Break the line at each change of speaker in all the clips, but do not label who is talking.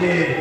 Yeah.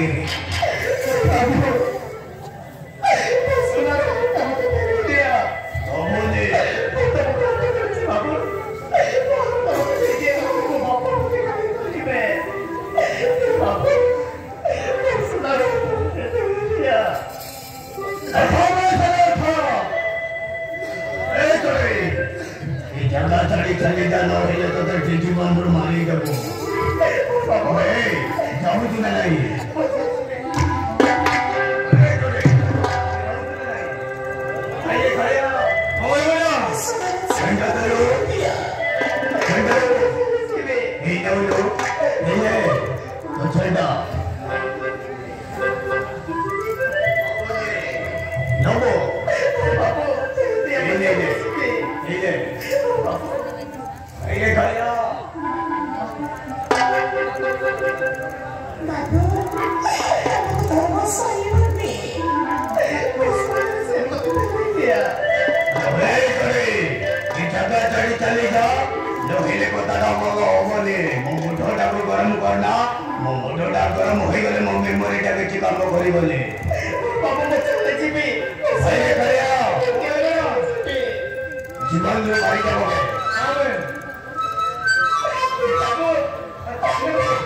beginning. Hey, come with me, my lady. 저희가 여보 여보
네네네
네네 이게 가요
나도
देखी काम करी बोले।
बाबू ने चले जी भी।
सही है भैया जीवन में भाई का हो गया।
बाबू बाबू